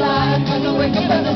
alive when I wake up in.